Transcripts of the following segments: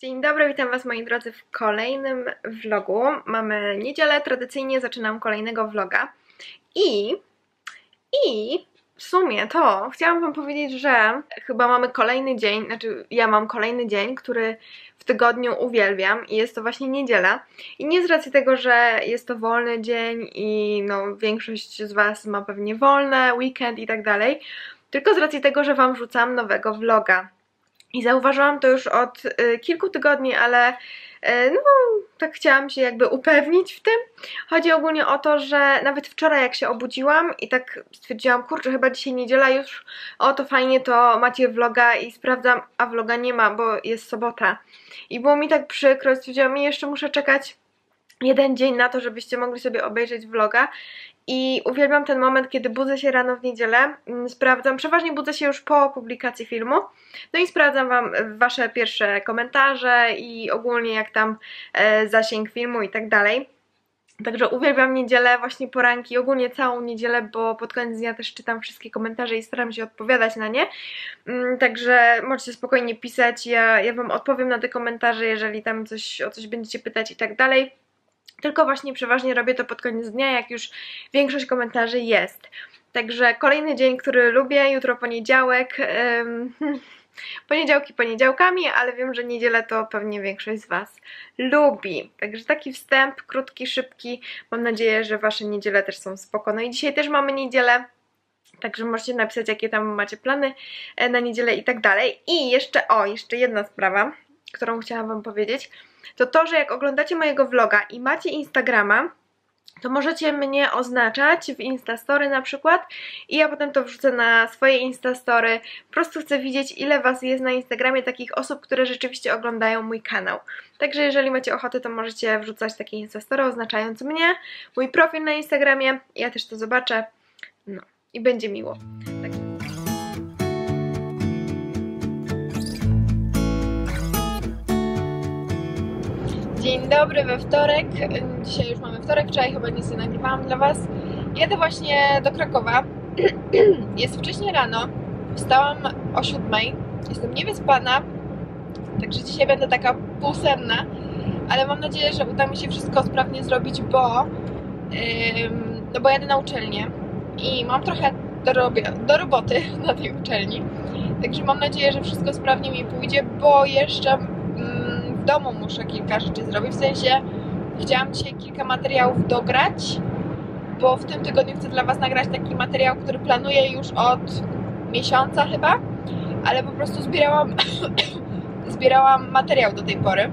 Dzień dobry, witam Was moi drodzy w kolejnym vlogu. Mamy niedzielę, tradycyjnie zaczynam kolejnego vloga i, i w sumie to chciałam Wam powiedzieć, że chyba mamy kolejny dzień, znaczy ja mam kolejny dzień, który w tygodniu uwielbiam i jest to właśnie niedziela. I nie z racji tego, że jest to wolny dzień i no większość z Was ma pewnie wolne, weekend i tak dalej, tylko z racji tego, że Wam wrzucam nowego vloga. I zauważyłam to już od y, kilku tygodni, ale y, no tak chciałam się jakby upewnić w tym. Chodzi ogólnie o to, że nawet wczoraj jak się obudziłam i tak stwierdziłam, kurczę, chyba dzisiaj niedziela już, o to fajnie, to macie vloga i sprawdzam, a vloga nie ma, bo jest sobota. I było mi tak przykro, stwierdziłam, jeszcze muszę czekać jeden dzień na to, żebyście mogli sobie obejrzeć vloga i uwielbiam ten moment, kiedy budzę się rano w niedzielę, mm, sprawdzam, przeważnie budzę się już po publikacji filmu, no i sprawdzam Wam Wasze pierwsze komentarze i ogólnie jak tam e, zasięg filmu i tak dalej. Także uwielbiam niedzielę, właśnie poranki, ogólnie całą niedzielę, bo pod koniec dnia też czytam wszystkie komentarze i staram się odpowiadać na nie. Mm, także możecie spokojnie pisać, ja, ja Wam odpowiem na te komentarze, jeżeli tam coś, o coś będziecie pytać i tak dalej. Tylko właśnie przeważnie robię to pod koniec dnia, jak już większość komentarzy jest. Także kolejny dzień, który lubię, jutro poniedziałek. Poniedziałki poniedziałkami, ale wiem, że niedzielę to pewnie większość z Was lubi. Także taki wstęp, krótki, szybki. Mam nadzieję, że Wasze niedziele też są spoko. No i dzisiaj też mamy niedzielę. Także możecie napisać, jakie tam macie plany e, na niedzielę i tak dalej. I jeszcze, o, jeszcze jedna sprawa, którą chciałam Wam powiedzieć to to, że jak oglądacie mojego vloga i macie Instagrama, to możecie mnie oznaczać w Instastory na przykład i ja potem to wrzucę na swoje Instastory. Po prostu chcę widzieć, ile Was jest na Instagramie takich osób, które rzeczywiście oglądają mój kanał. Także jeżeli macie ochotę, to możecie wrzucać takie Instastory oznaczając mnie, mój profil na Instagramie. Ja też to zobaczę. No i będzie miło. Dzień dobry we wtorek. Dzisiaj już mamy wtorek, wczoraj chyba nic nie nagrywałam dla Was. Jedę właśnie do Krakowa. Jest wcześnie rano. Wstałam o siódmej. Jestem niewyspana, także dzisiaj będę taka półsenna, ale mam nadzieję, że uda mi się wszystko sprawnie zrobić, bo no bo jadę na uczelnię i mam trochę do, do roboty na tej uczelni. Także mam nadzieję, że wszystko sprawnie mi pójdzie, bo jeszcze domu muszę kilka rzeczy zrobić. W sensie chciałam dzisiaj kilka materiałów dograć, bo w tym tygodniu chcę dla Was nagrać taki materiał, który planuję już od miesiąca chyba, ale po prostu zbierałam, zbierałam materiał do tej pory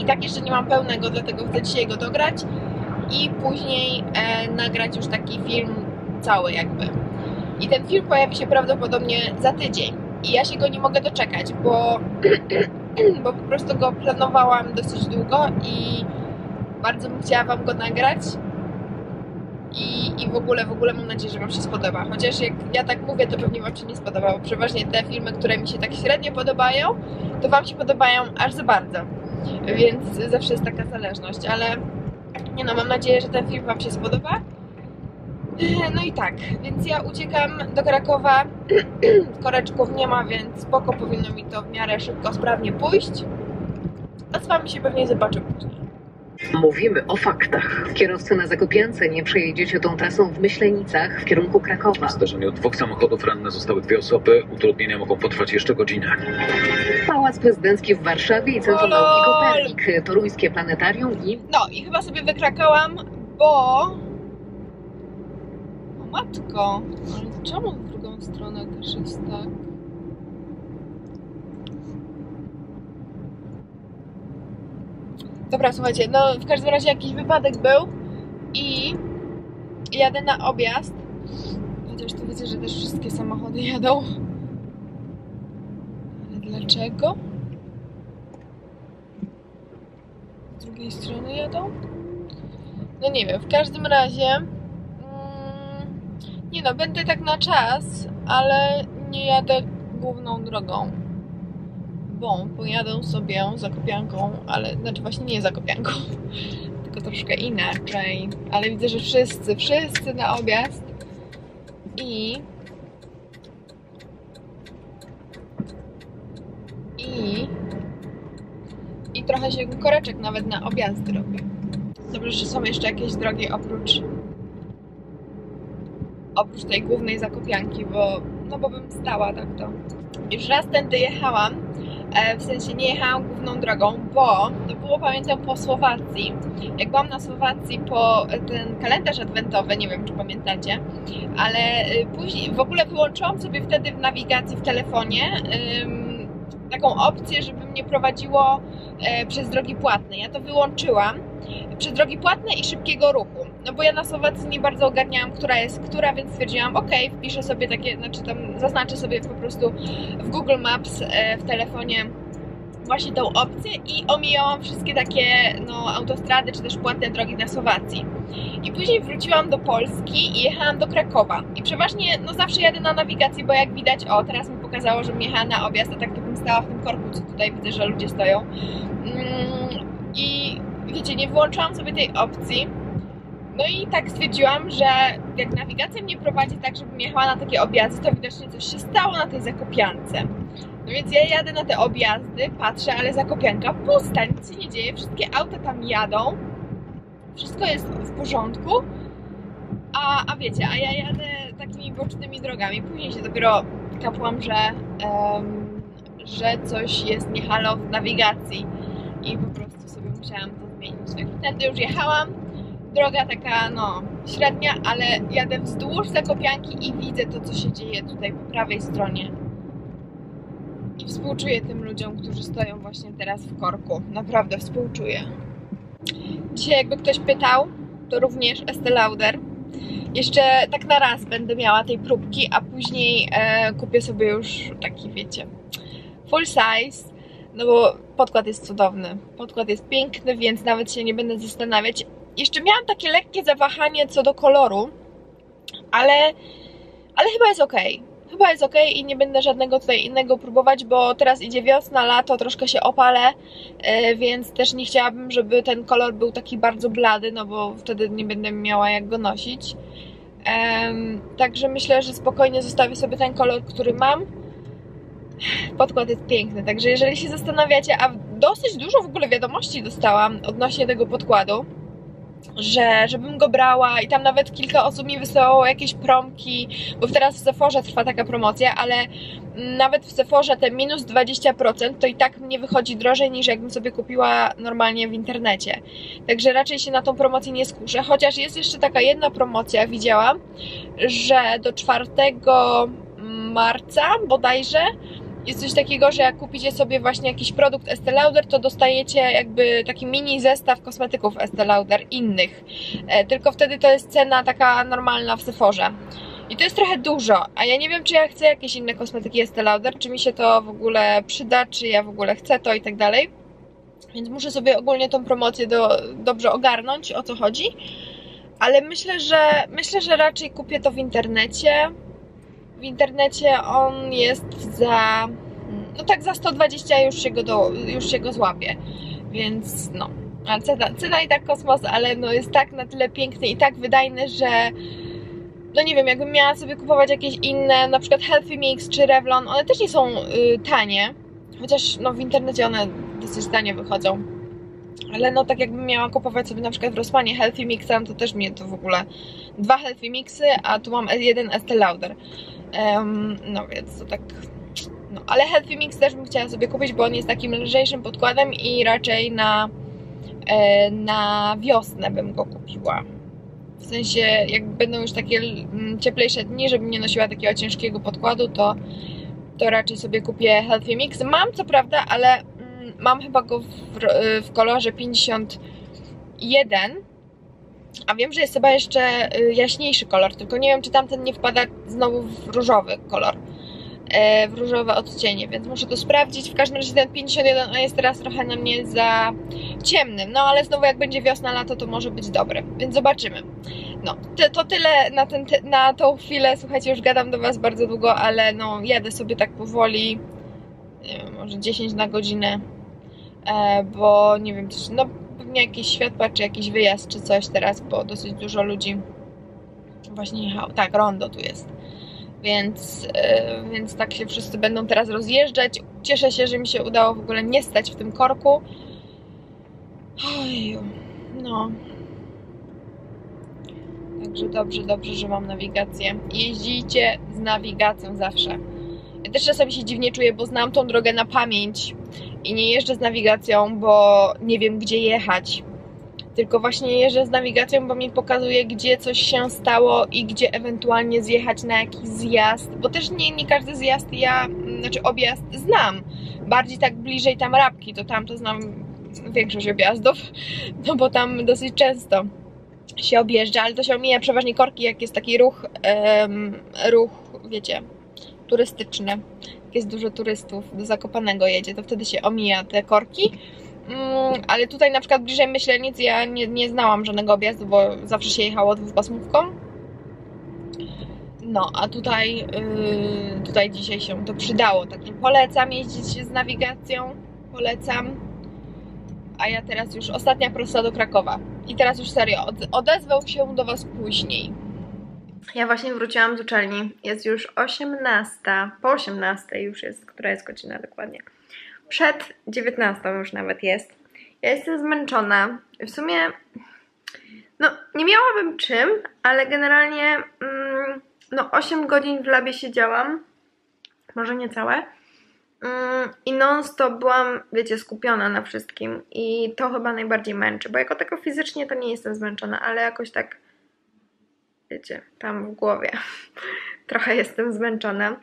i tak jeszcze nie mam pełnego, dlatego chcę dzisiaj go dograć i później e, nagrać już taki film cały jakby. I ten film pojawi się prawdopodobnie za tydzień i ja się go nie mogę doczekać, bo bo po prostu go planowałam dosyć długo i bardzo bym chciała Wam go nagrać. I, I w ogóle, w ogóle mam nadzieję, że Wam się spodoba. Chociaż jak ja tak mówię, to pewnie Wam się nie spodoba, bo przeważnie te filmy, które mi się tak średnio podobają, to Wam się podobają aż za bardzo. Więc zawsze jest taka zależność, ale nie no, mam nadzieję, że ten film Wam się spodoba. No i tak, więc ja uciekam do Krakowa, koreczków nie ma, więc spoko, powinno mi to w miarę szybko, sprawnie pójść. A z Wami się pewnie zobaczę później. Mówimy o faktach. Kierowcy na Zakopiance nie przejedziecie tą trasą w Myślenicach w kierunku Krakowa. W zdarzeniu dwóch samochodów ranne zostały dwie osoby. Utrudnienia mogą potrwać jeszcze godzinę. Pałac Prezydencki w Warszawie i Centrum Nauki Kopernik, Toruńskie Planetarium i... No i chyba sobie wykrakałam, bo matko! Ale czemu w drugą stronę też jest tak? Dobra, słuchajcie, no w każdym razie jakiś wypadek był i jadę na objazd. Chociaż tu widzę, że też wszystkie samochody jadą. Ale dlaczego? Z drugiej strony jadą? No nie wiem, w każdym razie nie no, będę tak na czas, ale nie jadę główną drogą. Bo pojadę sobie zakopianką, ale znaczy właśnie nie zakopianką, tylko troszkę inaczej. Ale widzę, że wszyscy, wszyscy na objazd i i trochę się koreczek nawet na objazdy robi. Dobrze, że są jeszcze jakieś drogi oprócz oprócz tej głównej zakopianki, bo no bo bym stała tak to. Już raz tędy jechałam, e, w sensie nie jechałam główną drogą, bo to było pamiętam po Słowacji. Jak byłam na Słowacji po ten kalendarz adwentowy, nie wiem czy pamiętacie, ale y, później w ogóle wyłączyłam sobie wtedy w nawigacji w telefonie taką opcję, żeby mnie prowadziło e, przez drogi płatne. Ja to wyłączyłam przez drogi płatne i szybkiego ruchu. No bo ja na Słowacji nie bardzo ogarniałam, która jest która, więc stwierdziłam, ok, wpiszę sobie takie, znaczy tam zaznaczę sobie po prostu w Google Maps e, w telefonie właśnie tą opcję i omijałam wszystkie takie no, autostrady czy też płatne drogi na Słowacji. I później wróciłam do Polski i jechałam do Krakowa. I przeważnie no zawsze jadę na nawigacji, bo jak widać, o teraz mi pokazało, że jechałam na objazd, a tak to bym stała w tym korku, co tutaj widzę, że ludzie stoją. Mm, I wiecie, nie wyłączyłam sobie tej opcji. No i tak stwierdziłam, że jak nawigacja mnie prowadzi tak, żebym jechała na takie objazdy, to widocznie coś się stało na tej zakopiance. No więc ja jadę na te objazdy, patrzę, ale zakopianka pusta, nic się nie dzieje, wszystkie auta tam jadą, wszystko jest w porządku, a, a wiecie, a ja jadę takimi bocznymi drogami. Później się dopiero kapłam, że, em, że coś jest nie w nawigacji i po prostu sobie musiałam to zmienić. Także Wtedy już jechałam, droga taka no średnia, ale jadę wzdłuż zakopianki i widzę to, co się dzieje tutaj po prawej stronie. I współczuję tym ludziom, którzy stoją właśnie teraz w korku. Naprawdę współczuję. Dzisiaj jakby ktoś pytał, to również Estee Lauder. Jeszcze tak na raz będę miała tej próbki, a później e, kupię sobie już taki, wiecie, full size, no bo podkład jest cudowny. Podkład jest piękny, więc nawet się nie będę zastanawiać. Jeszcze miałam takie lekkie zawahanie co do koloru, ale, ale chyba jest ok. Chyba jest ok i nie będę żadnego tutaj innego próbować, bo teraz idzie wiosna, lato, troszkę się opalę, e, więc też nie chciałabym, żeby ten kolor był taki bardzo blady, no bo wtedy nie będę miała jak go nosić. Także myślę, że spokojnie zostawię sobie ten kolor, który mam. Podkład jest piękny, także jeżeli się zastanawiacie, a dosyć dużo w ogóle wiadomości dostałam odnośnie tego podkładu, że żebym go brała i tam nawet kilka osób mi wysyłało jakieś promki, bo teraz w Sephorze trwa taka promocja, ale nawet w Sephorze te minus 20% to i tak mnie wychodzi drożej niż jakbym sobie kupiła normalnie w internecie. Także raczej się na tą promocję nie skuszę, chociaż jest jeszcze taka jedna promocja, widziałam, że do 4 marca bodajże jest coś takiego, że jak kupicie sobie właśnie jakiś produkt Estee Lauder, to dostajecie jakby taki mini zestaw kosmetyków Estee Lauder innych. E, tylko wtedy to jest cena taka normalna w Sephorze. I to jest trochę dużo, a ja nie wiem, czy ja chcę jakieś inne kosmetyki Estee Lauder, czy mi się to w ogóle przyda, czy ja w ogóle chcę to i tak dalej. Więc muszę sobie ogólnie tą promocję do, dobrze ogarnąć, o co chodzi. Ale myślę, że myślę, że raczej kupię to w internecie w internecie on jest za no tak za 120 już się go, do, już się go złapie więc no a cena, cena i tak kosmos, ale no jest tak na tyle piękny i tak wydajny, że no nie wiem, jakbym miała sobie kupować jakieś inne, na przykład Healthy Mix czy Revlon, one też nie są y, tanie, chociaż no w internecie one dosyć tanie wychodzą. Ale no tak jakbym miała kupować sobie na przykład w Rossmanie Healthy Mix, to też mnie to w ogóle dwa Healthy Mixy, a tu mam jeden Estee Lauder. Um, no więc to tak. No, ale Healthy Mix też bym chciała sobie kupić, bo on jest takim lżejszym podkładem i raczej na, e, na wiosnę bym go kupiła. W sensie, jak będą już takie mm, cieplejsze dni, żebym nie nosiła takiego ciężkiego podkładu, to, to raczej sobie kupię Healthy Mix. Mam co prawda, ale mm, mam chyba go w, w kolorze 51 a wiem, że jest chyba jeszcze y, jaśniejszy kolor, tylko nie wiem, czy tamten nie wpada znowu w różowy kolor. E, w różowe odcienie, więc muszę to sprawdzić. W każdym razie ten 51 on jest teraz trochę na mnie za ciemny. No ale znowu jak będzie wiosna, lato, to może być dobry, więc zobaczymy. No, to, to tyle na, ten, na tą chwilę. Słuchajcie, już gadam do Was bardzo długo, ale no jadę sobie tak powoli, nie wiem, może 10 na godzinę, e, bo nie wiem, no pewnie jakieś światła, czy jakiś wyjazd, czy coś teraz, bo dosyć dużo ludzi właśnie jechało. Tak, rondo tu jest. Więc, yy, więc tak się wszyscy będą teraz rozjeżdżać. Cieszę się, że mi się udało w ogóle nie stać w tym korku. Ojeju, no. Także dobrze, dobrze, że mam nawigację. Jeździcie z nawigacją zawsze. Ja też czasami się dziwnie czuję, bo znam tą drogę na pamięć i nie jeżdżę z nawigacją, bo nie wiem gdzie jechać. Tylko właśnie jeżdżę z nawigacją, bo mi pokazuje, gdzie coś się stało i gdzie ewentualnie zjechać na jakiś zjazd. Bo też nie, nie każdy zjazd ja, znaczy objazd znam. Bardziej tak bliżej tam Rabki, to tam to znam większość objazdów, no bo tam dosyć często się objeżdża, ale to się omija przeważnie korki, jak jest taki ruch, em, ruch, wiecie, turystyczny. Jest dużo turystów, do Zakopanego jedzie, to wtedy się omija te korki. Mm, ale tutaj na przykład bliżej Myślenic ja nie, nie znałam żadnego objazdu, bo zawsze się jechało dwupasmówką. No, a tutaj, yy, tutaj dzisiaj się to przydało, także polecam jeździć z nawigacją, polecam. A ja teraz już ostatnia prosta do Krakowa. I teraz już serio, od, odezwał się do Was później. Ja właśnie wróciłam z uczelni. Jest już 18, po 18 już jest, która jest godzina dokładnie. Przed 19 już nawet jest. Ja jestem zmęczona. W sumie, no, nie miałabym czym, ale generalnie, mm, no, 8 godzin w labie siedziałam. Może nie całe. Mm, I non-stop byłam, wiecie, skupiona na wszystkim. I to chyba najbardziej męczy, bo jako tako fizycznie to nie jestem zmęczona, ale jakoś tak, wiecie, tam w głowie trochę jestem zmęczona.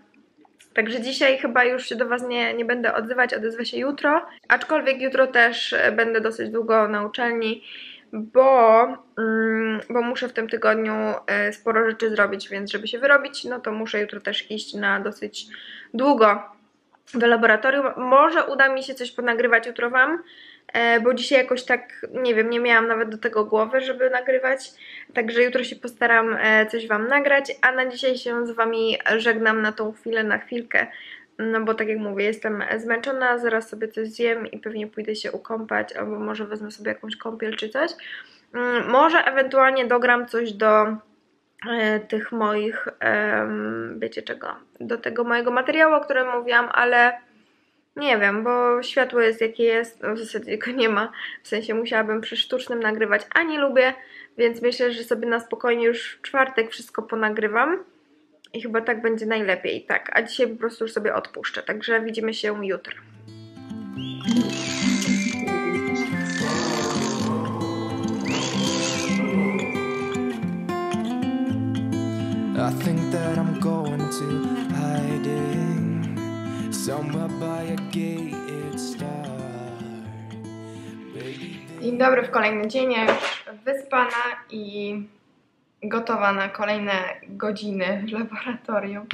Także dzisiaj chyba już się do Was nie, nie będę odzywać, odezwę się jutro. Aczkolwiek jutro też będę dosyć długo na uczelni, bo, mm, bo muszę w tym tygodniu e, sporo rzeczy zrobić, więc żeby się wyrobić, no to muszę jutro też iść na dosyć długo do laboratorium. Może uda mi się coś ponagrywać jutro Wam, bo dzisiaj jakoś tak, nie wiem, nie miałam nawet do tego głowy, żeby nagrywać. Także jutro się postaram e, coś Wam nagrać, a na dzisiaj się z Wami żegnam na tą chwilę, na chwilkę. No bo tak jak mówię, jestem zmęczona, zaraz sobie coś zjem i pewnie pójdę się ukąpać, albo może wezmę sobie jakąś kąpiel czy coś. Mm, Może ewentualnie dogram coś do e, tych moich, wiecie czego, do tego mojego materiału, o którym mówiłam, ale nie wiem, bo światło jest jakie jest, no w zasadzie go nie ma, w sensie musiałabym przy sztucznym nagrywać, a nie lubię, więc myślę, że sobie na spokojnie już w czwartek wszystko ponagrywam i chyba tak będzie najlepiej, tak, a dzisiaj po prostu już sobie odpuszczę, także widzimy się jutro. I think that I'm going to hiding Dzień dobry w kolejny dzień, już wyspana i gotowa na kolejne godziny w laboratorium.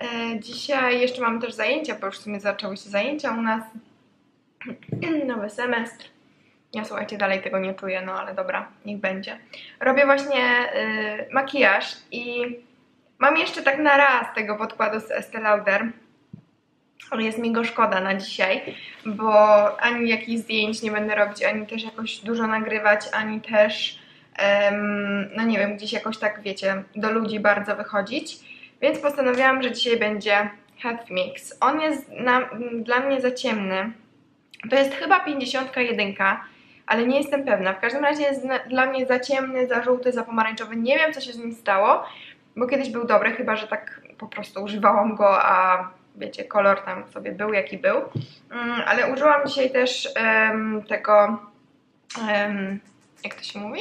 E, dzisiaj jeszcze mamy też zajęcia, bo już w sumie zaczęły się zajęcia u nas. Nowy semestr. Ja słuchajcie, dalej tego nie czuję, no ale dobra, niech będzie. Robię właśnie y, makijaż i mam jeszcze tak na raz tego podkładu z Estee Lauder. Jest mi go szkoda na dzisiaj, bo ani jakichś zdjęć nie będę robić, ani też jakoś dużo nagrywać, ani też, em, no nie wiem, gdzieś jakoś tak, wiecie, do ludzi bardzo wychodzić. Więc postanowiłam, że dzisiaj będzie Health Mix. On jest na, dla mnie za ciemny. To jest chyba 51, ale nie jestem pewna. W każdym razie jest dla mnie za ciemny, za żółty, za pomarańczowy. Nie wiem, co się z nim stało, bo kiedyś był dobry, chyba że tak po prostu używałam go, a wiecie, kolor tam sobie był jaki był. Mm, ale użyłam dzisiaj też tego, jak to się mówi?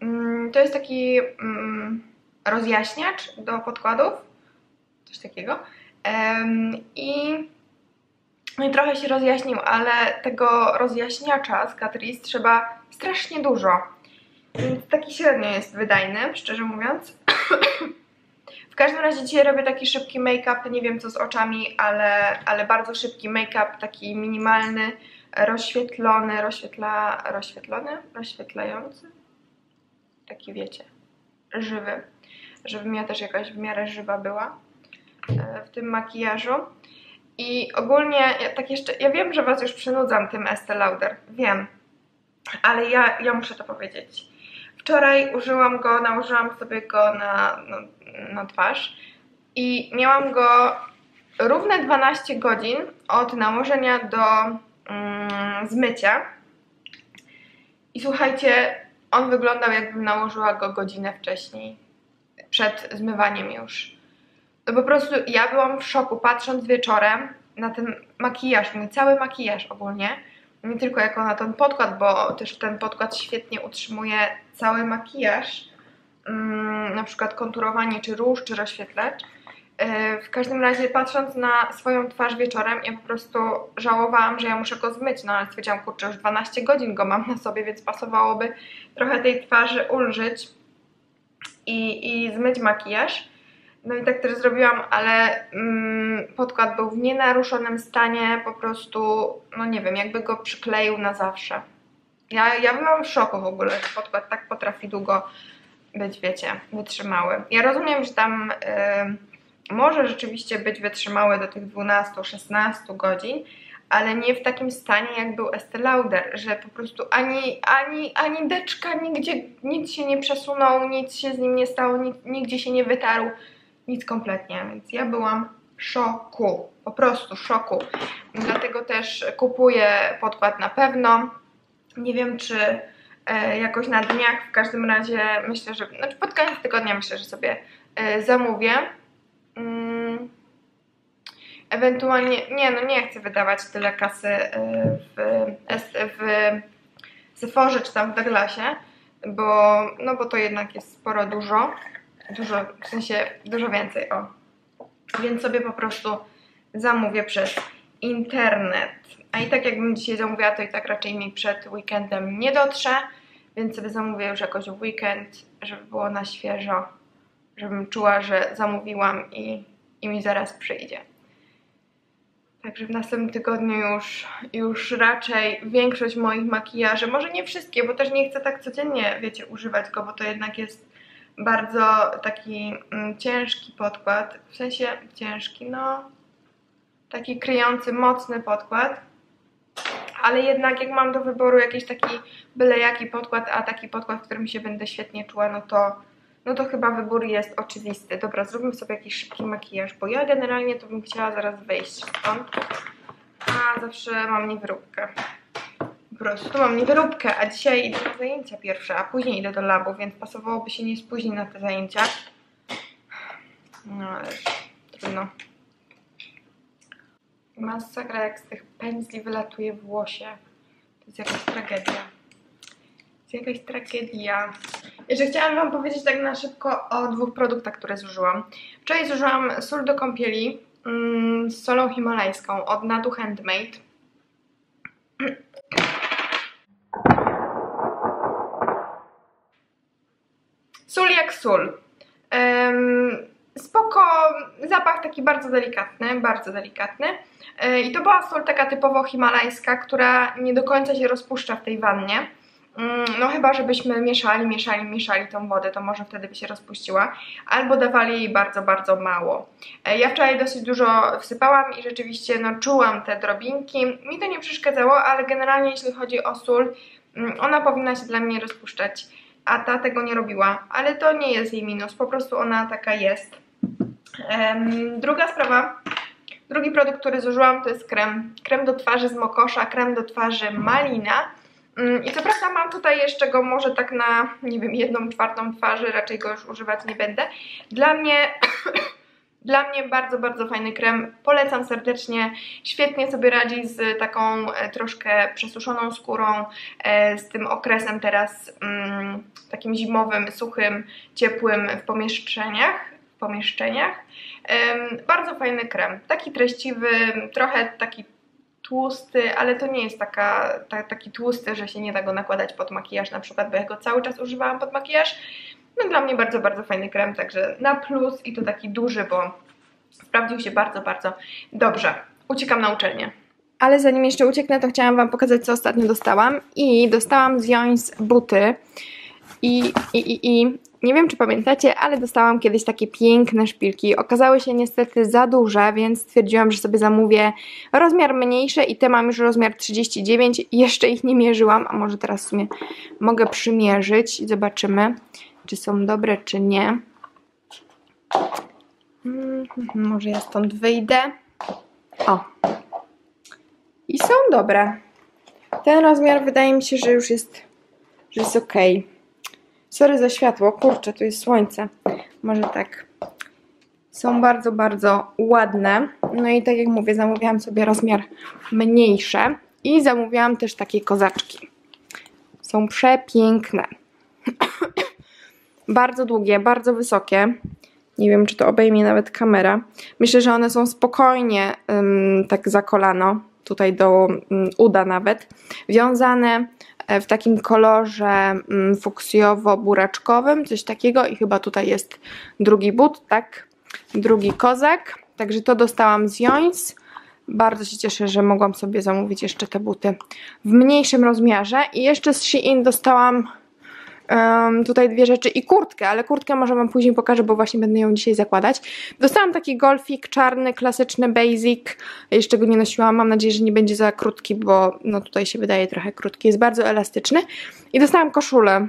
Mm, to jest taki mm, rozjaśniacz do podkładów, coś takiego. I no i trochę się rozjaśnił, ale tego rozjaśniacza z Catrice trzeba strasznie dużo. Więc taki średnio jest wydajny, szczerze mówiąc. W każdym razie dzisiaj robię taki szybki make-up, nie wiem co z oczami, ale, ale bardzo szybki make-up, taki minimalny, rozświetlony, rozświetla, rozświetlony, rozświetlający. Taki wiecie, żywy. Żebym ja też jakaś w miarę żywa była e, w tym makijażu. I ogólnie, ja tak jeszcze, ja wiem, że Was już przynudzam tym Estee Lauder, wiem, ale ja, ja muszę to powiedzieć. Wczoraj użyłam go, nałożyłam sobie go na, na, na twarz i miałam go równe 12 godzin od nałożenia do mm, zmycia. I słuchajcie, on wyglądał jakbym nałożyła go godzinę wcześniej, przed zmywaniem już. No po prostu ja byłam w szoku, patrząc wieczorem na ten makijaż, mój cały makijaż ogólnie, nie tylko jako na ten podkład, bo też ten podkład świetnie utrzymuje cały makijaż, na przykład konturowanie, czy róż, czy rozświetlacz. Yy, W każdym razie patrząc na swoją twarz wieczorem, ja po prostu żałowałam, że ja muszę go zmyć, no ale stwierdziłam, kurczę, już 12 godzin go mam na sobie, więc pasowałoby trochę tej twarzy ulżyć i, i zmyć makijaż. No i tak też zrobiłam, ale mm, podkład był w nienaruszonym stanie, po prostu, no nie wiem, jakby go przykleił na zawsze. Ja, ja byłam w szoku w ogóle, że podkład tak potrafi długo być, wiecie, wytrzymały. Ja rozumiem, że tam y, może rzeczywiście być wytrzymały do tych 12-16 godzin, ale nie w takim stanie, jak był Estee Lauder, że po prostu ani, ani, ani deczka nigdzie, nic się nie przesunął, nic się z nim nie stało, nic, nigdzie się nie wytarł, nic kompletnie, więc ja byłam w szoku, po prostu w szoku. Dlatego też kupuję podkład na pewno. Nie wiem, czy jakoś na dniach, w każdym razie myślę, że, znaczy pod koniec tygodnia myślę, że sobie e, zamówię. Mm. Ewentualnie, nie no nie chcę wydawać tyle kasy y, w, w czy tam w Douglasie, bo, no bo to jednak jest sporo dużo, dużo, w sensie dużo więcej, o. Więc sobie po prostu zamówię przez internet. A i tak jakbym dzisiaj zamówiła, to i tak raczej mi przed weekendem nie dotrze, więc sobie zamówię już jakoś w weekend, żeby było na świeżo, żebym czuła, że zamówiłam i, i mi zaraz przyjdzie. Także w następnym tygodniu już, już raczej większość moich makijaży, może nie wszystkie, bo też nie chcę tak codziennie, wiecie, używać go, bo to jednak jest bardzo taki mm, ciężki podkład, w sensie ciężki, no taki kryjący, mocny podkład, ale jednak jak mam do wyboru jakiś taki byle jaki podkład, a taki podkład, w którym się będę świetnie czuła, no to no to chyba wybór jest oczywisty. Dobra, zróbmy sobie jakiś szybki makijaż, bo ja generalnie to bym chciała zaraz wyjść stąd. A zawsze mam niewyróbkę. Po prostu mam niewyróbkę, a dzisiaj idę na zajęcia pierwsze, a później idę do labu, więc pasowałoby się nie spóźnić na te zajęcia. No ale trudno. Masakra jak z tych pędzli wylatuje włosie. To jest jakaś tragedia. To jest jakaś tragedia. Jeszcze chciałam Wam powiedzieć tak na szybko o dwóch produktach, które zużyłam. Wczoraj zużyłam sól do kąpieli mm, z solą himalajską od Natu Handmade. Sól jak sól. Em, spoko, zapach taki bardzo delikatny, bardzo delikatny. E, I to była sól taka typowo himalajska, która nie do końca się rozpuszcza w tej wannie. Mm, No chyba, żebyśmy mieszali, mieszali, mieszali tą wodę, to może wtedy by się rozpuściła. Albo dawali jej bardzo, bardzo mało. E, Ja wczoraj dosyć dużo wsypałam i rzeczywiście no, czułam te drobinki. Mi to nie przeszkadzało, ale generalnie jeśli chodzi o sól, mm, ona powinna się dla mnie rozpuszczać. A ta tego nie robiła, ale to nie jest jej minus, po prostu ona taka jest. Druga sprawa, drugi produkt, który zużyłam to jest krem. Krem do twarzy z Mokosza, krem do twarzy Malina. Mm, I co prawda mam tutaj jeszcze go może tak na, nie wiem, jedną czwartą twarzy, raczej go już używać nie będę. Dla mnie, dla mnie bardzo, bardzo fajny krem, polecam serdecznie, świetnie sobie radzi z taką e, troszkę przesuszoną skórą, e, z tym okresem teraz mm, takim zimowym, suchym, ciepłym w pomieszczeniach, pomieszczeniach. Bardzo fajny krem, taki treściwy, trochę taki tłusty, ale to nie jest taka, ta, taki tłusty, że się nie da go nakładać pod makijaż na przykład, bo ja go cały czas używałam pod makijaż. No dla mnie bardzo, bardzo fajny krem, także na plus i to taki duży, bo sprawdził się bardzo, bardzo dobrze. Uciekam na uczelnię. Ale zanim jeszcze ucieknę, to chciałam Wam pokazać, co ostatnio dostałam. I dostałam z buty. I, i, i, I nie wiem, czy pamiętacie, ale dostałam kiedyś takie piękne szpilki. Okazały się niestety za duże, więc stwierdziłam, że sobie zamówię rozmiar mniejszy i te mam już rozmiar 39. Jeszcze ich nie mierzyłam, a może teraz w sumie mogę przymierzyć i zobaczymy, czy są dobre, czy nie. Mm, Może ja stąd wyjdę. O. I są dobre. Ten rozmiar wydaje mi się, że już jest że jest ok. Sorry za światło, kurczę, tu jest słońce. Może tak. Są bardzo, bardzo ładne. No i tak jak mówię, zamówiłam sobie rozmiar mniejsze i zamówiłam też takie kozaczki. Są przepiękne. bardzo długie, bardzo wysokie. Nie wiem, czy to obejmie nawet kamera. Myślę, że one są spokojnie ym, tak za kolano, tutaj do ym, uda nawet. Wiązane w takim kolorze ym, fuksjowo-buraczkowym, coś takiego i chyba tutaj jest drugi but, tak? Drugi kozak. Także to dostałam z Joins. Bardzo się cieszę, że mogłam sobie zamówić jeszcze te buty w mniejszym rozmiarze. I jeszcze z Shein dostałam um, tutaj dwie rzeczy i kurtkę, ale kurtkę może wam później pokażę, bo właśnie będę ją dzisiaj zakładać. Dostałam taki golfik czarny, klasyczny, basic. Jeszcze go nie nosiłam, mam nadzieję, że nie będzie za krótki, bo no tutaj się wydaje trochę krótki. Jest bardzo elastyczny. I dostałam koszulę.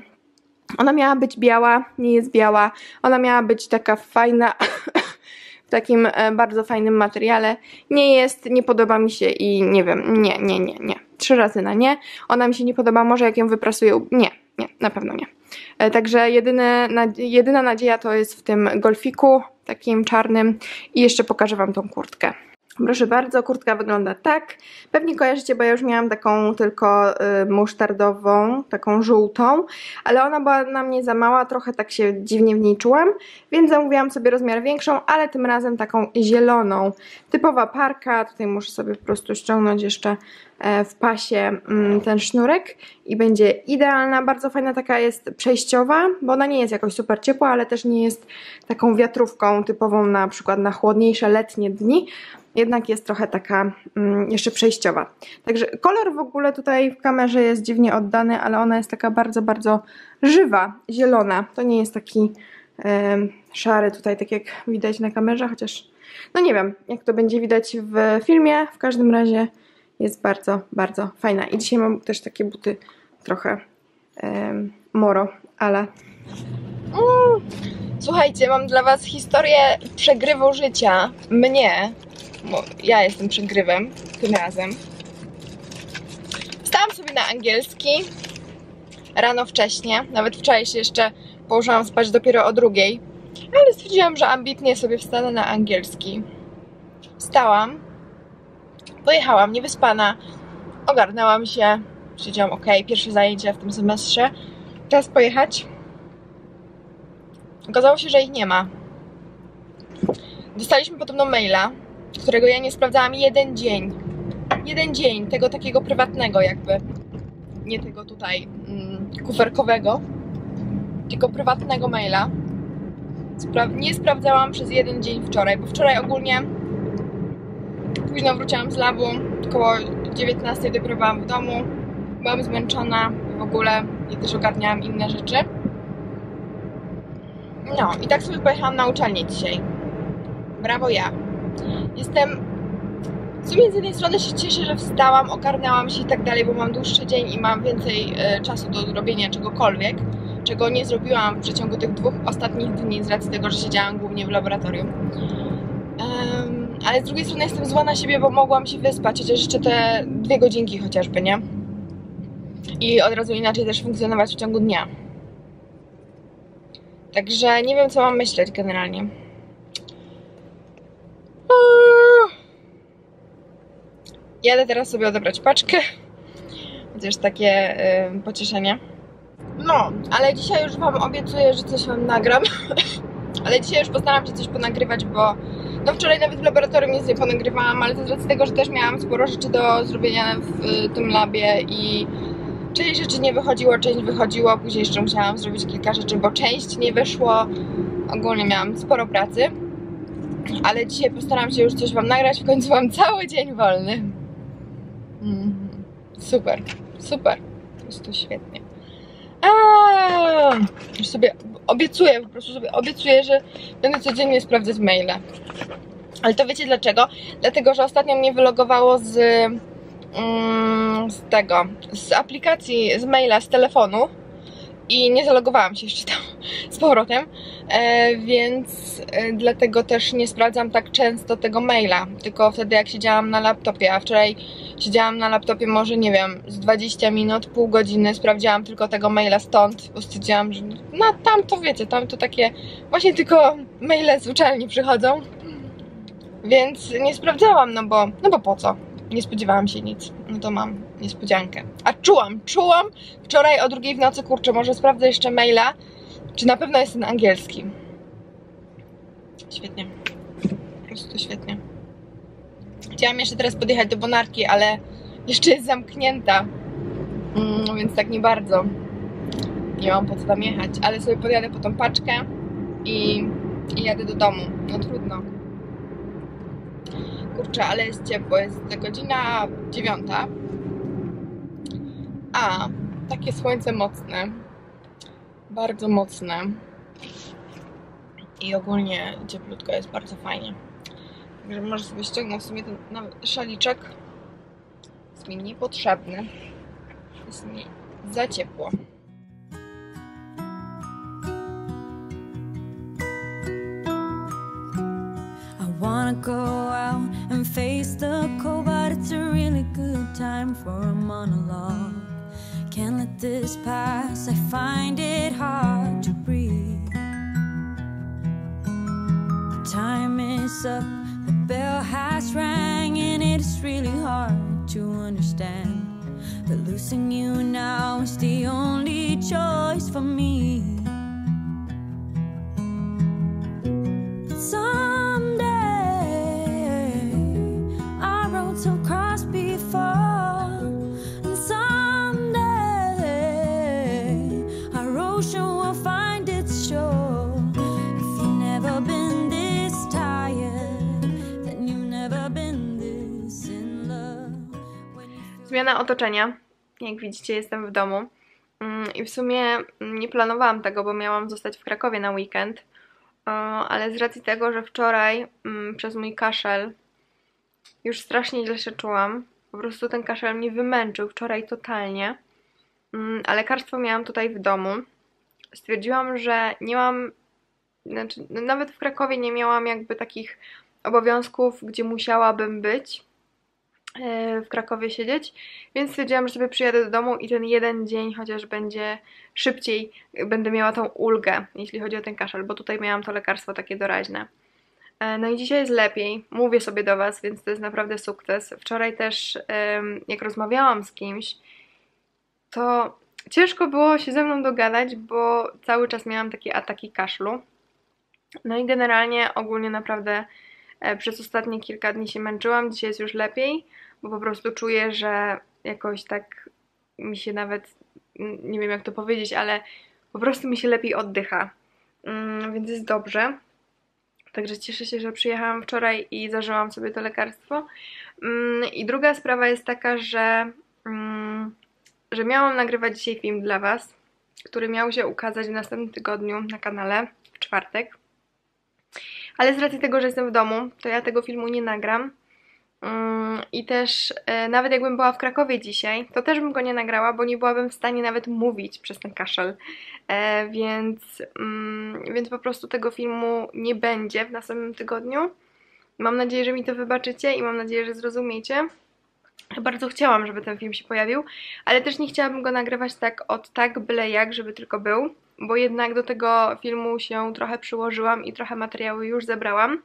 Ona miała być biała, nie jest biała. Ona miała być taka fajna, w takim e, bardzo fajnym materiale. Nie jest, nie podoba mi się i nie wiem, nie, nie, nie, nie. Trzy razy na nie. Ona mi się nie podoba, może jak ją wyprasuję, nie, nie, na pewno nie. E, Także jedyne, jedyna nadzieja to jest w tym golfiku, takim czarnym i jeszcze pokażę Wam tą kurtkę. Proszę bardzo, kurtka wygląda tak. Pewnie kojarzycie, bo ja już miałam taką tylko y, musztardową, taką żółtą, ale ona była na mnie za mała, trochę tak się dziwnie w niej czułam, więc zamówiłam sobie rozmiar większą, ale tym razem taką zieloną. Typowa parka, tutaj muszę sobie po prostu ściągnąć jeszcze e, w pasie mm, ten sznurek i będzie idealna, bardzo fajna taka jest przejściowa, bo ona nie jest jakoś super ciepła, ale też nie jest taką wiatrówką typową na przykład na chłodniejsze letnie dni, jednak jest trochę taka mm, jeszcze przejściowa. Także kolor w ogóle tutaj w kamerze jest dziwnie oddany, ale ona jest taka bardzo, bardzo żywa, zielona. To nie jest taki szary tutaj, tak jak widać na kamerze, chociaż no nie wiem, jak to będzie widać w filmie. W każdym razie jest bardzo, bardzo fajna. I dzisiaj mam też takie buty trochę moro, ale... Mm. Słuchajcie, mam dla Was historię przegrywu życia. Mnie, bo ja jestem przegrywem tym razem. Wstałam sobie na angielski rano wcześnie, nawet wczoraj się jeszcze położyłam spać dopiero o drugiej, ale stwierdziłam, że ambitnie sobie wstanę na angielski. Wstałam, pojechałam niewyspana, ogarnęłam się, stwierdziłam, ok, pierwsze zajęcia w tym semestrze, czas pojechać. Okazało się, że ich nie ma. Dostaliśmy podobno maila, którego ja nie sprawdzałam jeden dzień. Jeden dzień, tego takiego prywatnego jakby. Nie tego tutaj mm, kuferkowego, tylko prywatnego maila. Spra nie sprawdzałam przez jeden dzień wczoraj, bo wczoraj ogólnie późno wróciłam z labu, około 19 dopiero w domu. Byłam zmęczona w ogóle i też ogarniałam inne rzeczy. No i tak sobie pojechałam na uczelnię dzisiaj. Brawo ja. Jestem... W sumie z jednej strony się cieszę, że wstałam, ogarnęłam się i tak dalej, bo mam dłuższy dzień i mam więcej e, czasu do zrobienia czegokolwiek, czego nie zrobiłam w przeciągu tych dwóch ostatnich dni z racji tego, że siedziałam głównie w laboratorium. Um, ale z drugiej strony jestem zła na siebie, bo mogłam się wyspać, chociaż jeszcze te dwie godzinki chociażby, nie? I od razu inaczej też funkcjonować w ciągu dnia. Także nie wiem, co mam myśleć generalnie. Jadę teraz sobie odebrać paczkę. Chociaż takie y, pocieszenie. No, ale dzisiaj już Wam obiecuję, że coś Wam nagram. ale dzisiaj już postaram się coś ponagrywać, bo no wczoraj nawet w laboratorium nic nie ponagrywałam, ale to z racji tego, że też miałam sporo rzeczy do zrobienia w tym labie i część rzeczy nie wychodziło, część wychodziło, później jeszcze musiałam zrobić kilka rzeczy, bo część nie wyszło. Ogólnie miałam sporo pracy. Ale dzisiaj postaram się już coś Wam nagrać, w końcu mam cały dzień wolny. Mm, super, super. Jest to świetnie. Aaaa, już sobie obiecuję, po prostu sobie obiecuję, że będę codziennie sprawdzać maile. Ale to wiecie dlaczego? Dlatego, że ostatnio mnie wylogowało z, mm, z tego, z aplikacji, z maila, z telefonu i nie zalogowałam się jeszcze tam z powrotem, e, więc e, dlatego też nie sprawdzam tak często tego maila, tylko wtedy jak siedziałam na laptopie, a wczoraj siedziałam na laptopie może, nie wiem, z 20 minut, pół godziny, sprawdziłam tylko tego maila stąd, bo stwierdziłam, że no tam to wiecie, tam to takie właśnie tylko maile z uczelni przychodzą, więc nie sprawdzałam, no bo, no bo po co? Nie spodziewałam się nic, no to mam niespodziankę. A czułam, czułam wczoraj o drugiej w nocy, kurczę, może sprawdzę jeszcze maila, czy na pewno jest ten angielski. Świetnie. Po prostu świetnie. Chciałam jeszcze teraz podjechać do Bonarki, ale jeszcze jest zamknięta. Mm, więc tak nie bardzo. Nie mam po co tam jechać, ale sobie podjadę po tą paczkę i, i jadę do domu. No trudno. Kurczę, ale jest ciepło. Jest godzina dziewiąta. A, takie słońce mocne. Bardzo mocne. I ogólnie cieplutko jest bardzo fajnie. Także może sobie ściągnąć w sumie ten szaliczek. Jest mi niepotrzebny. Jest mi za ciepło. I wanna go face the cold, but it's a really good time for a monologue. Can't let this pass, I find it hard to breathe. The Time is up, the bell has rang, and it's really hard to understand that losing you now is the only choice for me. Zmiana otoczenia. Jak widzicie, jestem w domu. Mm, I w sumie nie planowałam tego, bo miałam zostać w Krakowie na weekend. Ale z racji tego, że wczoraj mm, przez mój kaszel już strasznie źle się czułam. Po prostu ten kaszel mnie wymęczył wczoraj totalnie. Mm, A lekarstwo miałam tutaj w domu. Stwierdziłam, że nie mam. Znaczy, no nawet w Krakowie nie miałam jakby takich obowiązków, gdzie musiałabym być w Krakowie siedzieć, więc stwierdziłam, że sobie przyjadę do domu i ten jeden dzień chociaż będzie szybciej, będę miała tą ulgę, jeśli chodzi o ten kaszel, bo tutaj miałam to lekarstwo takie doraźne. E, No i dzisiaj jest lepiej, mówię sobie do Was, więc to jest naprawdę sukces. Wczoraj też, jak rozmawiałam z kimś, to ciężko było się ze mną dogadać, bo cały czas miałam takie ataki kaszlu. No i generalnie ogólnie naprawdę e, przez ostatnie kilka dni się męczyłam, dzisiaj jest już lepiej, bo po prostu czuję, że jakoś tak mi się nawet, nie wiem jak to powiedzieć, ale po prostu mi się lepiej oddycha, Mm, więc jest dobrze. Także cieszę się, że przyjechałam wczoraj i zażyłam sobie to lekarstwo. Mm, I druga sprawa jest taka, że, mm, że miałam nagrywać dzisiaj film dla Was, który miał się ukazać w następnym tygodniu na kanale w czwartek. Ale z racji tego, że jestem w domu, to ja tego filmu nie nagram. Mm, I też e, nawet jakbym była w Krakowie dzisiaj, to też bym go nie nagrała, bo nie byłabym w stanie nawet mówić przez ten kaszel. E, więc, mm, więc po prostu tego filmu nie będzie w następnym tygodniu. Mam nadzieję, że mi to wybaczycie i mam nadzieję, że zrozumiecie. Bardzo chciałam, żeby ten film się pojawił, ale też nie chciałabym go nagrywać tak od tak byle jak, żeby tylko był, bo jednak do tego filmu się trochę przyłożyłam i trochę materiału już zebrałam.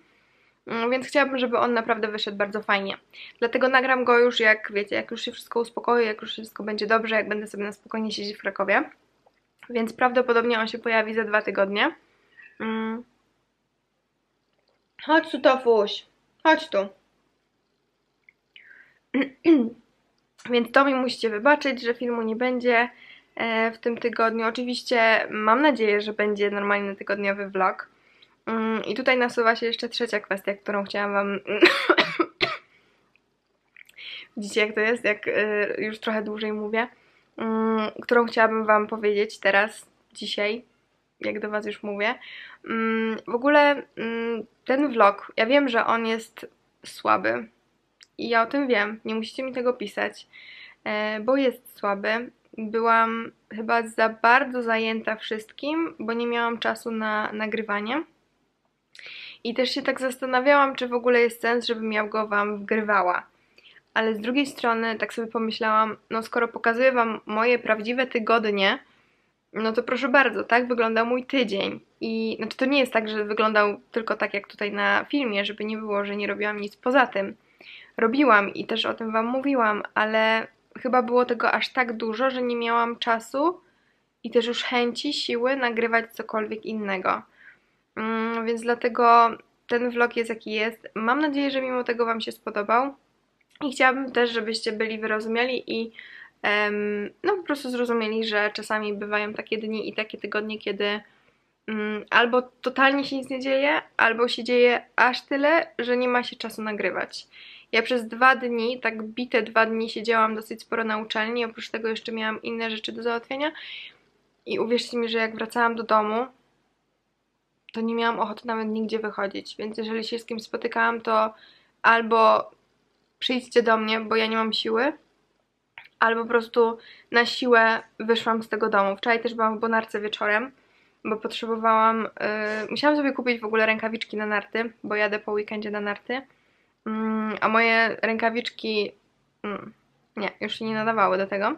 Mm, Więc chciałabym, żeby on naprawdę wyszedł bardzo fajnie. Dlatego nagram go już jak, wiecie, jak już się wszystko uspokoi, jak już wszystko będzie dobrze, jak będę sobie na spokojnie siedzieć w Krakowie. Więc prawdopodobnie on się pojawi za dwa tygodnie. Mm. Chodź tu, Tofuś. Chodź tu. Więc to mi musicie wybaczyć, że filmu nie będzie e, w tym tygodniu. Oczywiście mam nadzieję, że będzie normalny tygodniowy vlog. Mm, I tutaj nasuwa się jeszcze trzecia kwestia, którą chciałam Wam. Widzicie, jak to jest, jak y, już trochę dłużej mówię. Mm, Którą chciałabym Wam powiedzieć teraz, dzisiaj, jak do Was już mówię. Mm, W ogóle ten vlog, ja wiem, że on jest słaby. I ja o tym wiem, nie musicie mi tego pisać, e, bo jest słaby. byłam chyba za bardzo zajęta wszystkim, bo nie miałam czasu na nagrywanie. I też się tak zastanawiałam, czy w ogóle jest sens, żebym ja go Wam wgrywała. Ale z drugiej strony tak sobie pomyślałam, no skoro pokazuję Wam moje prawdziwe tygodnie, no to proszę bardzo, tak wyglądał mój tydzień. I znaczy to nie jest tak, że wyglądał tylko tak jak tutaj na filmie, żeby nie było, że nie robiłam nic poza tym. Robiłam i też o tym Wam mówiłam, ale chyba było tego aż tak dużo, że nie miałam czasu i też już chęci, siły nagrywać cokolwiek innego. Mm, więc dlatego ten vlog jest jaki jest. Mam nadzieję, że mimo tego Wam się spodobał. I chciałabym też, żebyście byli wyrozumiali i em, no po prostu zrozumieli, że czasami bywają takie dni i takie tygodnie, kiedy mm, albo totalnie się nic nie dzieje, albo się dzieje aż tyle, że nie ma się czasu nagrywać. Ja przez dwa dni, tak bite dwa dni siedziałam dosyć sporo na uczelni, oprócz tego jeszcze miałam inne rzeczy do załatwienia i uwierzcie mi, że jak wracałam do domu, to nie miałam ochoty nawet nigdzie wychodzić, więc jeżeli się z kimś spotykałam, to albo przyjdźcie do mnie, bo ja nie mam siły, albo po prostu na siłę wyszłam z tego domu. Wczoraj też byłam w Bonarce wieczorem, bo potrzebowałam, yy, musiałam sobie kupić w ogóle rękawiczki na narty, bo jadę po weekendzie na narty, yy, a moje rękawiczki, yy, nie, już się nie nadawały do tego.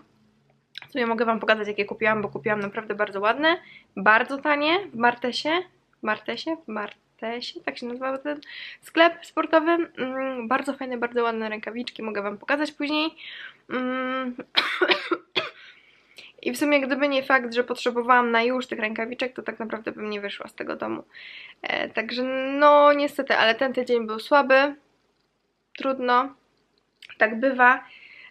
Sobie mogę Wam pokazać, jakie kupiłam, bo kupiłam naprawdę bardzo ładne, bardzo tanie w Martesie, Martesie, w Martesie, tak się nazywa ten sklep sportowy. Mm, bardzo fajne, bardzo ładne rękawiczki, mogę Wam pokazać później. Mm. I w sumie gdyby nie fakt, że potrzebowałam na już tych rękawiczek, to tak naprawdę bym nie wyszła z tego domu. E, także no niestety, ale ten tydzień był słaby. Trudno. Tak bywa.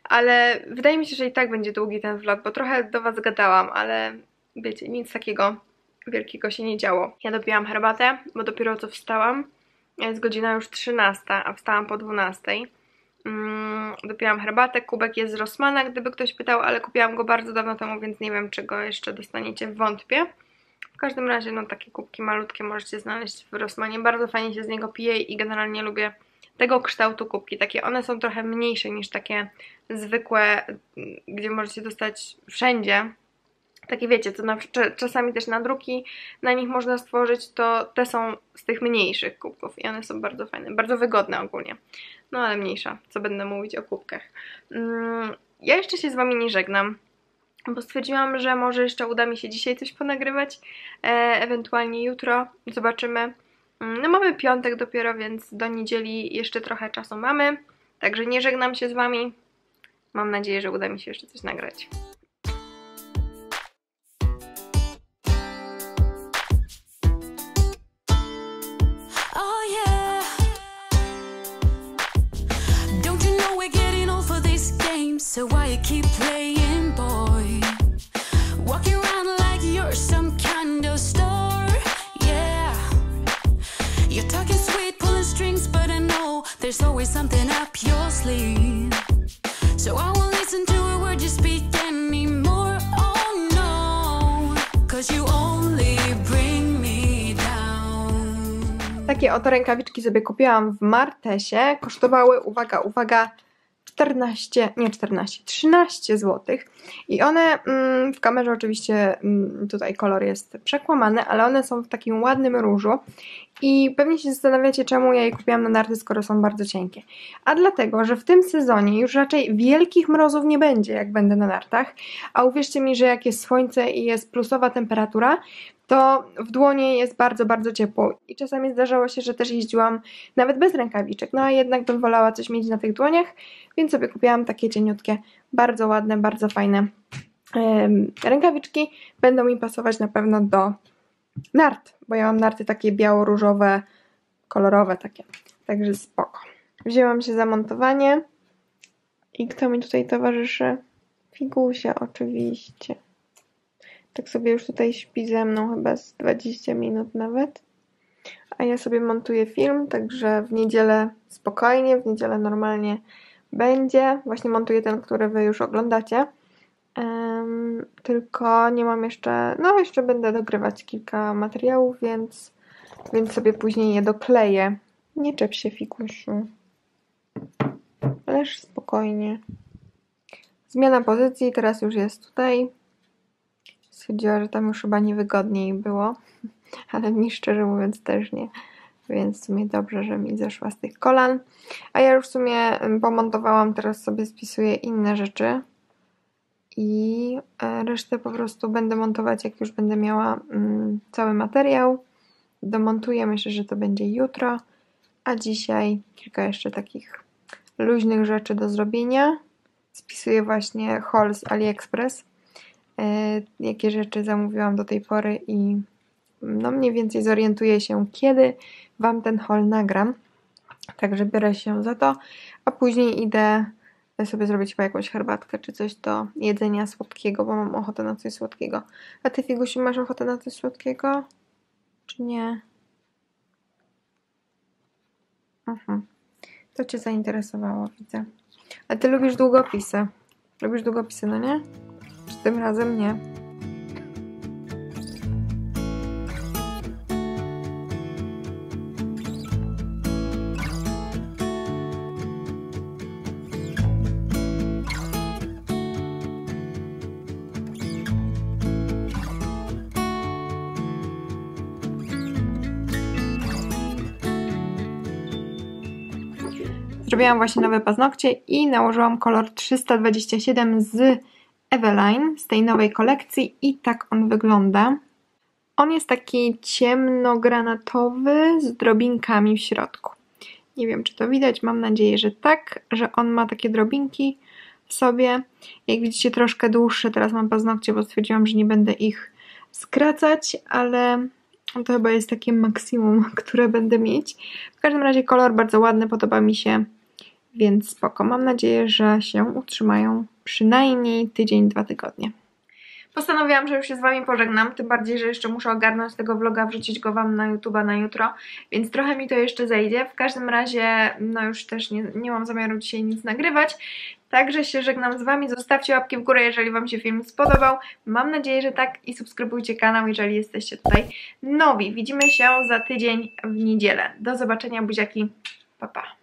Ale wydaje mi się, że i tak będzie długi ten vlog, bo trochę do Was gadałam, ale wiecie, nic takiego wielkiego się nie działo. Ja dopiłam herbatę, bo dopiero co wstałam. Jest godzina już 13, a wstałam po 12. Mm, dopiłam herbatę, kubek jest z Rossmana, gdyby ktoś pytał, ale kupiłam go bardzo dawno temu, więc nie wiem, czy go jeszcze dostaniecie, wątpię. W każdym razie, no takie kubki malutkie możecie znaleźć w Rossmanie. Bardzo fajnie się z niego pije i generalnie lubię tego kształtu kubki. Takie one są trochę mniejsze niż takie zwykłe, gdzie możecie dostać wszędzie. Takie wiecie, co na, czasami też nadruki na nich można stworzyć, to te są z tych mniejszych kubków i one są bardzo fajne, bardzo wygodne ogólnie. No ale mniejsza, co będę mówić o kubkach. Mm, ja jeszcze się z Wami nie żegnam, bo stwierdziłam, że może jeszcze uda mi się dzisiaj coś ponagrywać, e, ewentualnie jutro, zobaczymy. Mm, no mamy piątek dopiero, więc do niedzieli jeszcze trochę czasu mamy, także nie żegnam się z Wami. Mam nadzieję, że uda mi się jeszcze coś nagrać. So why you keep playing, boy? Walking around like you're some kind of star. Yeah. You're talking sweet, pulling strings, but I know there's always something up your sleeve. So I won't listen to a word you speak anymore. Oh no. Cause you only bring me down. Takie oto rękawiczki sobie kupiłam w Martesie. Kosztowały, uwaga, uwaga, 14, nie 14, 13 zł. I one mm, w kamerze oczywiście mm, tutaj kolor jest przekłamany, ale one są w takim ładnym różu. I pewnie się zastanawiacie, czemu ja je kupiłam na narty, skoro są bardzo cienkie. A dlatego, że w tym sezonie już raczej wielkich mrozów nie będzie, jak będę na nartach. A uwierzcie mi, że jak jest słońce i jest plusowa temperatura, to w dłonie jest bardzo, bardzo ciepło. I czasami zdarzało się, że też jeździłam nawet bez rękawiczek. No a jednak bym wolała coś mieć na tych dłoniach, więc sobie kupiłam takie cieniutkie, bardzo ładne, bardzo fajne em, rękawiczki. Będą mi pasować na pewno do nart, bo ja mam narty takie biało-różowe, kolorowe takie. Także spoko. Wzięłam się za montowanie. I kto mi tutaj towarzyszy? Figusia oczywiście. Tak sobie już tutaj śpi ze mną chyba z 20 minut nawet. A ja sobie montuję film, także w niedzielę spokojnie, w niedzielę normalnie będzie. Właśnie montuję ten, który wy już oglądacie. Em, tylko nie mam jeszcze, no jeszcze będę dogrywać kilka materiałów, więc, więc sobie później je dokleję. Nie czep się, figusiu. Ależ spokojnie. Zmiana pozycji, teraz już jest tutaj. Stwierdziła, że tam już chyba niewygodniej było, ale mi szczerze mówiąc też nie. Więc w sumie dobrze, że mi zeszła z tych kolan. A ja już w sumie pomontowałam, teraz sobie spisuję inne rzeczy. I e, resztę po prostu będę montować, jak już będę miała mm, cały materiał. Domontuję, myślę, że to będzie jutro. A dzisiaj kilka jeszcze takich luźnych rzeczy do zrobienia. Spisuję właśnie haul z AliExpress. E, jakie rzeczy zamówiłam do tej pory i no mniej więcej zorientuję się, kiedy Wam ten haul nagram. Także biorę się za to, a później idę sobie zrobić chyba jakąś herbatkę czy coś do jedzenia słodkiego, bo mam ochotę na coś słodkiego. A Ty, Figusiu, masz ochotę na coś słodkiego? Czy nie? Mhm. To Cię zainteresowało, widzę. A Ty lubisz długopisy. Lubisz długopisy, no nie? Czy tym razem nie? Zrobiłam właśnie nowe paznokcie i nałożyłam kolor 327 z Eveline, z tej nowej kolekcji i tak on wygląda. On jest taki ciemnogranatowy z drobinkami w środku. Nie wiem, czy to widać, mam nadzieję, że tak, że on ma takie drobinki w sobie. Jak widzicie, troszkę dłuższe teraz mam paznokcie, bo stwierdziłam, że nie będę ich skracać, ale to chyba jest takie maksimum, które będę mieć. W każdym razie kolor bardzo ładny, podoba mi się, więc spoko. Mam nadzieję, że się utrzymają przynajmniej tydzień, dwa tygodnie. Postanowiłam, że już się z Wami pożegnam, tym bardziej, że jeszcze muszę ogarnąć tego vloga, wrzucić go Wam na YouTube'a na jutro, więc trochę mi to jeszcze zejdzie. W każdym razie, no już też nie, nie mam zamiaru dzisiaj nic nagrywać, także się żegnam z Wami. Zostawcie łapki w górę, jeżeli Wam się film spodobał. Mam nadzieję, że tak i subskrybujcie kanał, jeżeli jesteście tutaj nowi. Widzimy się za tydzień w niedzielę. Do zobaczenia, buziaki. Pa, pa.